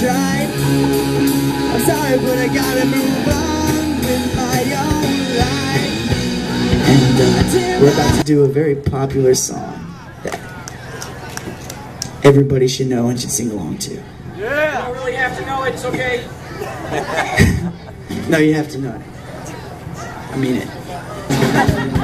tried I'm sorry but I gotta move on with my own life And uh, we're about to do a very popular song that everybody should know and should sing along to. Yeah! You don't really have to know it, it's okay. no, you have to know it. I mean it.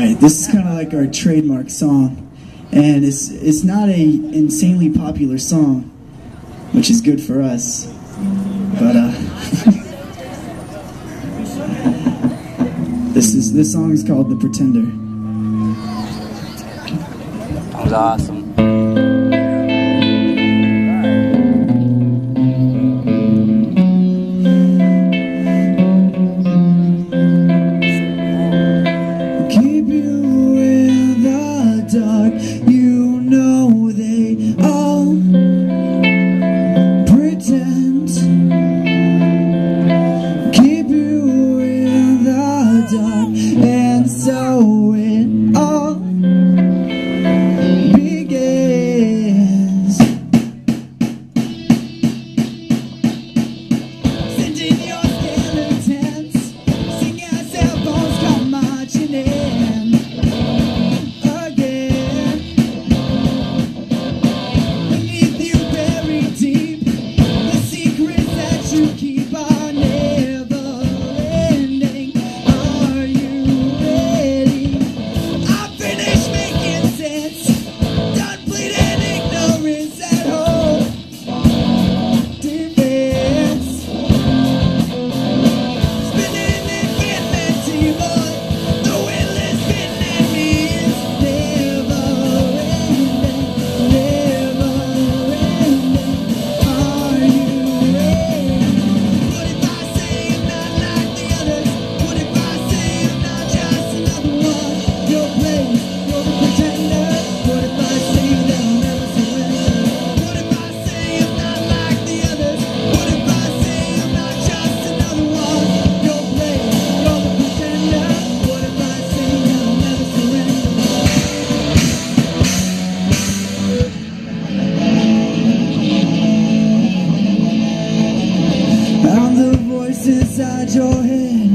right, this is kind of like our trademark song, and it's it's not a insanely popular song, which is good for us, but uh, this is this song is called "The Pretender." That was awesome. your head.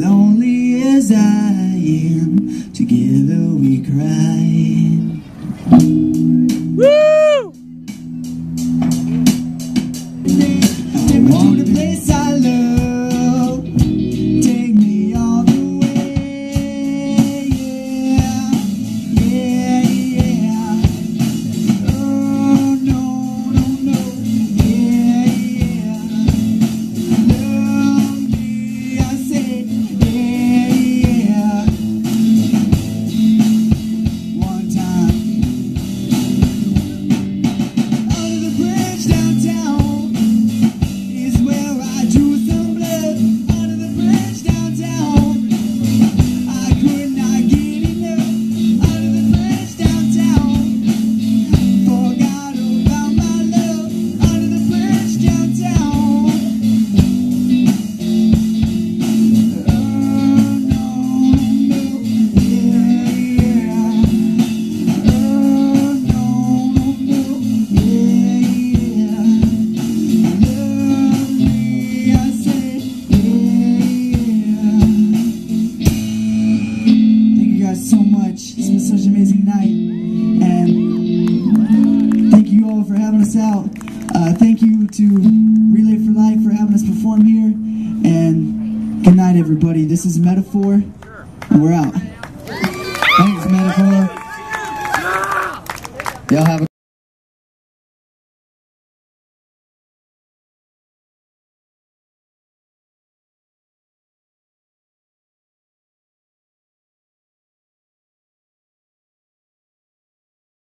lonely as I am to give For having us out. Uh, thank you to Relay for Life for having us perform here. And good night, everybody. This is META4, and we're out. Thanks, META4. Y'all have a